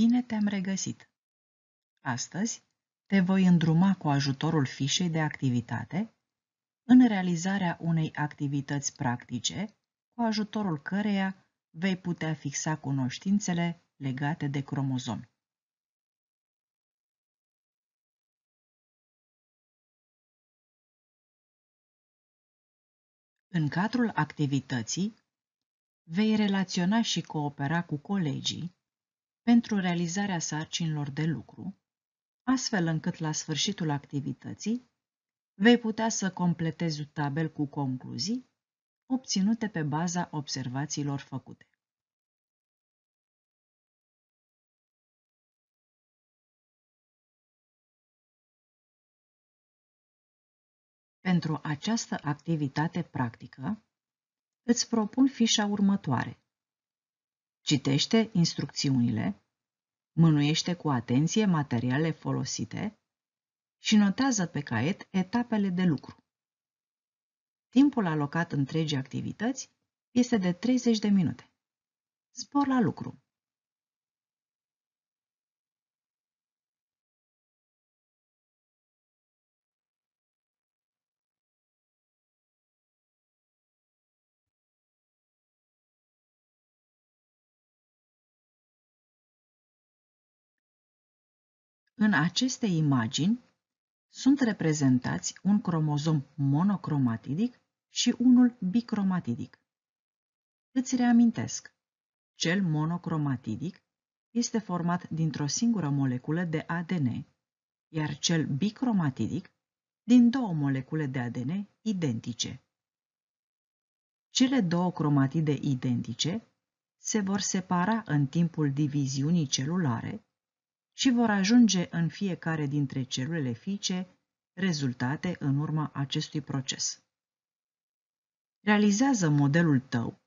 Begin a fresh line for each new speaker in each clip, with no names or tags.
Bine te-am regăsit! Astăzi te voi îndruma cu ajutorul fișei de activitate în realizarea unei activități practice cu ajutorul căreia vei putea fixa cunoștințele legate de cromozomi. În cadrul activității, vei relaționa și coopera cu colegii pentru realizarea sarcinilor de lucru, astfel încât la sfârșitul activității vei putea să completezi un tabel cu concluzii obținute pe baza observațiilor făcute. Pentru această activitate practică, îți propun fișa următoare. Citește instrucțiunile, mânuiește cu atenție materiale folosite și notează pe caiet etapele de lucru. Timpul alocat întregii activități este de 30 de minute. Spor la lucru! În aceste imagini sunt reprezentați un cromozom monocromatidic și unul bicromatidic. Îți reamintesc, cel monocromatidic este format dintr-o singură moleculă de ADN, iar cel bicromatidic din două molecule de ADN identice. Cele două cromatide identice se vor separa în timpul diviziunii celulare și vor ajunge în fiecare dintre celulele fice rezultate în urma acestui proces. Realizează modelul tău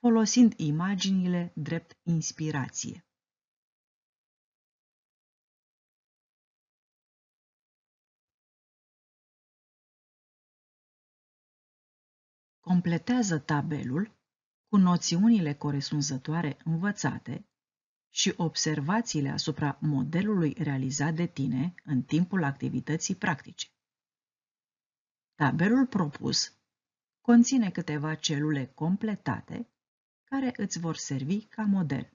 folosind imaginile drept inspirație. Completează tabelul cu noțiunile corespunzătoare învățate și observațiile asupra modelului realizat de tine în timpul activității practice. Tabelul propus conține câteva celule completate care îți vor servi ca model.